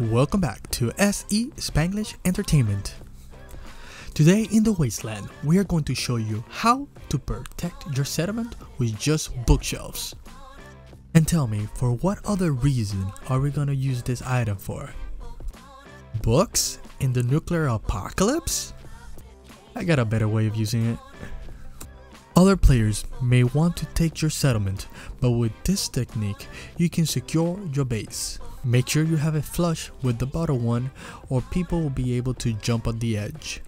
Welcome back to SE Spanglish Entertainment. Today in the Wasteland, we are going to show you how to protect your settlement with just bookshelves. And tell me, for what other reason are we gonna use this item for? Books in the nuclear apocalypse? I got a better way of using it. Other players may want to take your settlement, but with this technique, you can secure your base. Make sure you have it flush with the bottom one or people will be able to jump on the edge.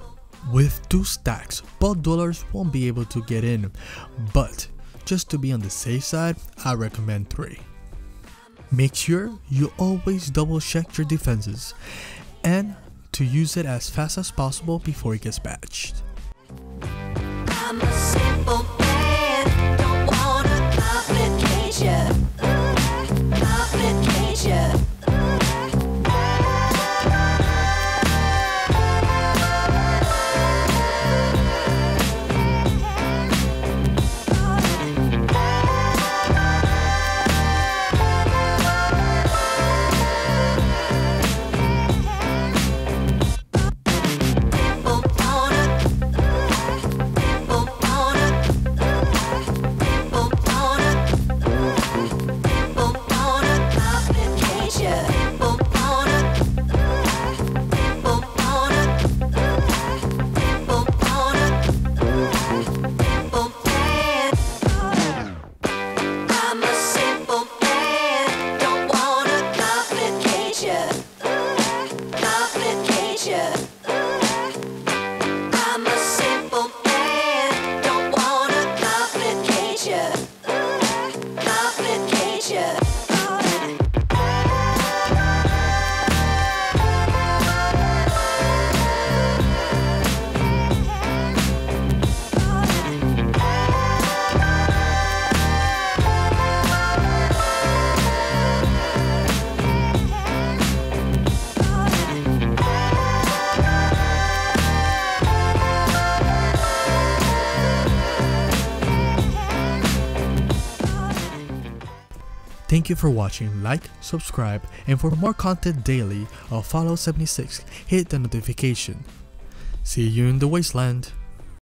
With two stacks, vault dwellers won't be able to get in, but just to be on the safe side, I recommend 3. Make sure you always double check your defenses and to use it as fast as possible before it gets patched. Thank you for watching, like, subscribe, and for more content daily of Fallout 76, hit the notification. See you in the wasteland.